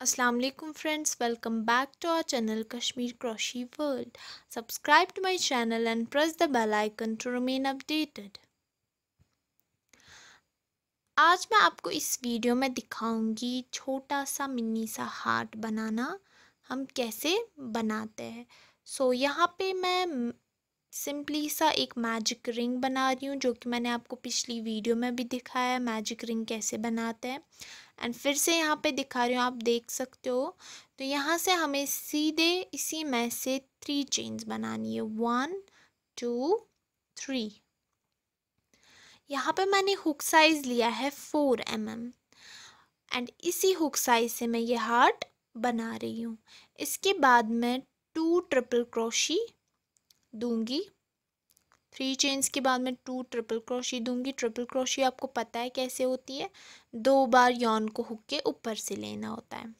Aslam friends welcome back to our channel Kashmir crochet world subscribe to my channel and press the bell icon to remain updated आज मैं आपको इस video में दिखाऊँगी छोटा सा मिनी सा हार्ट बनाना। हम कैसे बनाते हैं? सो so, यहाँ पे मैं सिंपली सा एक मैजिक रिंग बना रही हूँ, जो कि मैंने आपको पिछली वीडियो में भी दिखाया है, मैजिक रिंग कैसे बनाते हैं। एंड फिर से यहाँ पे दिखा रही हूँ, आप देख सकते हो। तो यहाँ से हमें सीधे इसी में से थ्री चेन्स बनानी है। वन टू थ्री यहाँ पे मैंने हुक साइज़ लिया है फोर एम एम एंड इसी हुक साइज़ से मैं ये हार्ट बना रही हूँ। इसके बाद मैं टू ट्रिपल क्रोशी दूँगी। थ्री चेन्स के बाद मैं टू ट्रिपल क्रोशी दूँगी। ट्रिपल क्रोशी आपको पता है कैसे होती है? दो बार यौन को हुक के ऊपर से लेना होता है।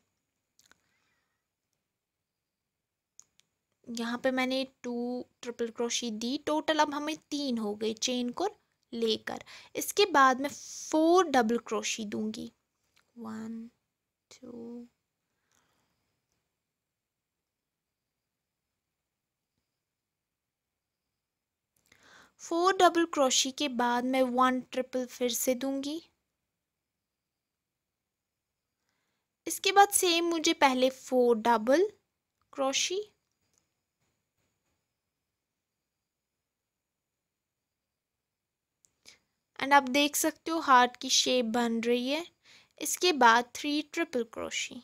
यहाँ पे मैंने टू ट्रिपल क्रोशी दी। टोटल अब हमें तीन हो गई चेन को लेकर। इसके बाद मैं फोर डबल क्रोशी दूँगी। One two four double crochet के बाद मैं वन ट्रिपल फिर से दूँगी। इसके बाद सेम मुझे पहले फोर डबल क्रोशी। एंड आप देख सकते हो हार्ट की शेप बन रही है। इसके बाद थ्री ट्रिपल क्रोशी।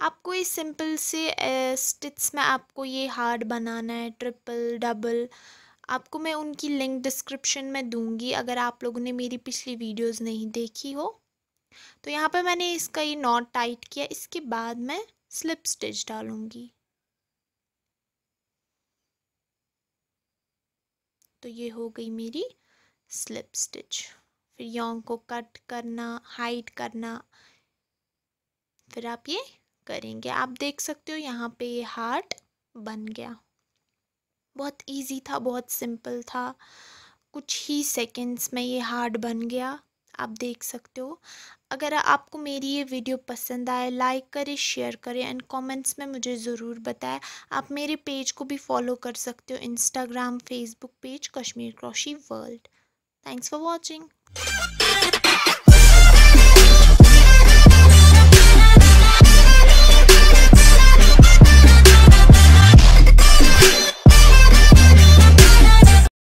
आपको ये सिंपल से स्टिच में आपको ये हार्ड बनाना है, ट्रिपल, डबल, आपको मैं उनकी लिंक डिस्क्रिप्शन में दूँगी, अगर आप लोगों ने मेरी पिछली वीडियोस नहीं देखी हो। तो यहाँ पे मैंने इसका ये नॉट टाइट किया, इसके बाद मैं स्लिप स्टिच डालूँगी। तो ये हो गई मेरी स्लिप स्टिच। फिर योंग को कट करना हाइट करना, फिर आप ये करेंगे। आप देख सकते हो यहाँ पे ये हार्ट बन गया। बहुत इजी था, बहुत सिंपल था। कुछ ही सेकंड्स में ये हार्ट बन गया। आप देख सकते हो। अगर आपको मेरी ये वीडियो पसंद आए लाइक करें शेयर करें एंड कमेंट्स में मुझे ज़रूर बताएँ। आप मेरे पेज को भी फॉलो कर सकते हो Instagram Facebook page Kashmir crochet world thanks for watching